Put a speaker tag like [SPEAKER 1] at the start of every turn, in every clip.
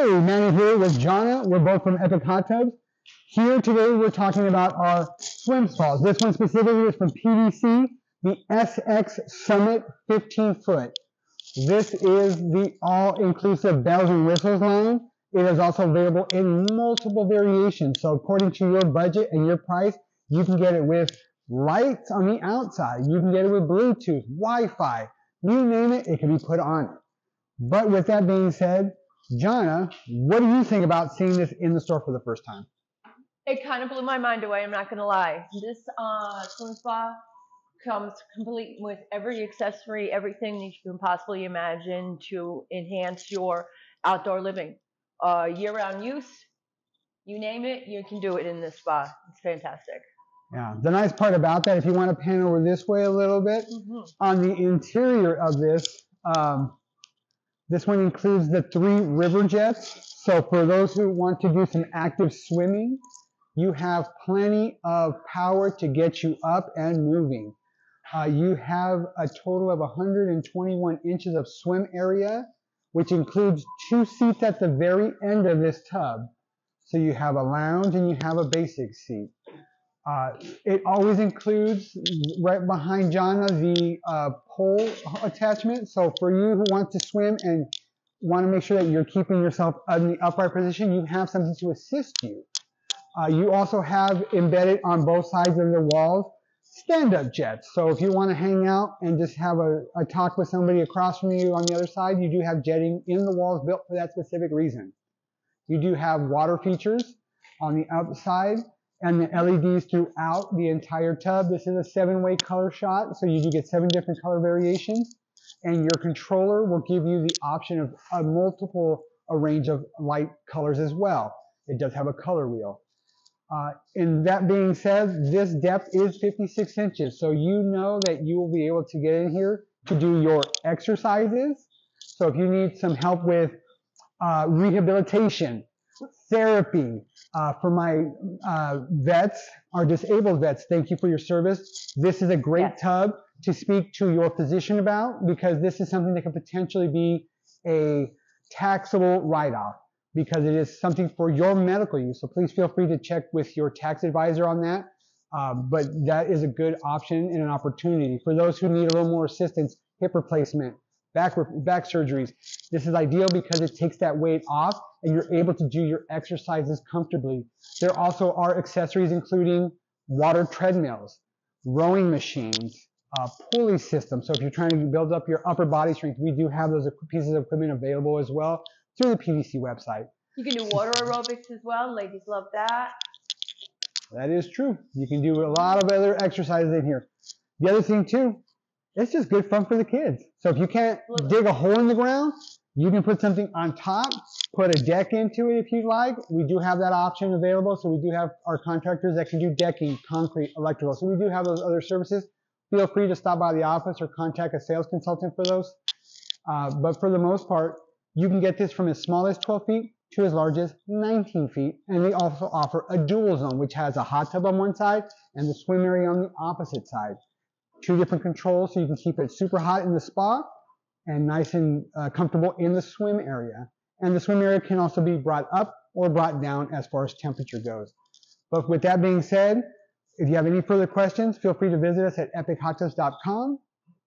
[SPEAKER 1] Hey, Manny here with Jonna. We're both from Epic Hot Tubs. Here today we're talking about our swim spas. This one specifically is from PDC, the SX Summit 15 foot. This is the all-inclusive bells and whistles line. It is also available in multiple variations. So according to your budget and your price, you can get it with lights on the outside. You can get it with Bluetooth, Wi-Fi, you name it, it can be put on. But with that being said, Jonna, what do you think about seeing this in the store for the first time?
[SPEAKER 2] It kind of blew my mind away. I'm not gonna lie. This uh, swim spa comes complete with every accessory, everything that you can possibly imagine to enhance your outdoor living. Uh, year-round use, you name it, you can do it in this spa. It's fantastic.
[SPEAKER 1] Yeah, the nice part about that, if you want to pan over this way a little bit,
[SPEAKER 2] hmm
[SPEAKER 1] on the interior of this, um, this one includes the three river jets. So for those who want to do some active swimming, you have plenty of power to get you up and moving. Uh, you have a total of 121 inches of swim area, which includes two seats at the very end of this tub. So you have a lounge and you have a basic seat. Uh, it always includes right behind Jonna the uh, pole attachment. So for you who want to swim and want to make sure that you're keeping yourself in the upright position, you have something to assist you. Uh, you also have embedded on both sides of the walls stand-up jets. So if you want to hang out and just have a, a talk with somebody across from you on the other side, you do have jetting in the walls built for that specific reason. You do have water features on the outside and the LEDs throughout the entire tub. This is a seven-way color shot, so you do get seven different color variations. And your controller will give you the option of a multiple a range of light colors as well. It does have a color wheel. Uh, and that being said, this depth is 56 inches, so you know that you will be able to get in here to do your exercises. So if you need some help with uh, rehabilitation, therapy, uh, for my uh, vets, our disabled vets, thank you for your service. This is a great
[SPEAKER 2] Yes.
[SPEAKER 1] tub to speak to your physician about because this is something that could potentially be a taxable write-off because it is something for your medical use. So please feel free to check with your tax advisor on that. Um, but that is a good option and an opportunity for those who need a little more assistance, hip replacement, back back surgeries. This is ideal because it takes that weight off and you're able to do your exercises comfortably. There also are accessories including water treadmills, rowing machines, uh, pulley systems. So if you're trying to build up your upper body strength, we do have those pieces of equipment available as well through the PDC website.
[SPEAKER 2] You can do water aerobics as well. Ladies love that.
[SPEAKER 1] That is true. You can do a lot of other exercises in here. The other thing too, it's just good fun for the kids. So if you can't dig a hole in the ground, you can put something on top, put a deck into it if you'd like. We do have that option available. So we do have our contractors that can do decking, concrete, electrical. So we do have those other services. Feel free to stop by the office or contact a sales consultant for those. Uh, but for the most part, you can get this from as small as 12 feet to as large as 19 feet. And they also offer a dual zone, which has a hot tub on one side and the swim area on the opposite side. Two different controls so you can keep it super hot in the spa and nice and uh, comfortable in the swim area. And the swim area can also be brought up or brought down as far as temperature goes. But with that being said, if you have any further questions, feel free to visit us at epichottubs.com.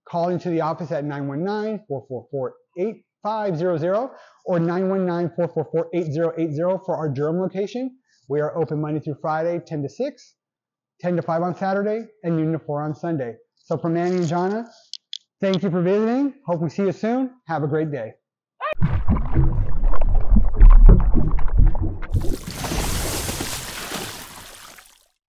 [SPEAKER 1] Call into the office at 919-444-8500 or 919-444-8080 for our Durham location. We are open Monday through Friday, 10 to 6, 10 to 5 on Saturday, and noon to 4 on Sunday. So for Manny and Jonna, thank you for visiting. Hope we see you soon. Have a great day.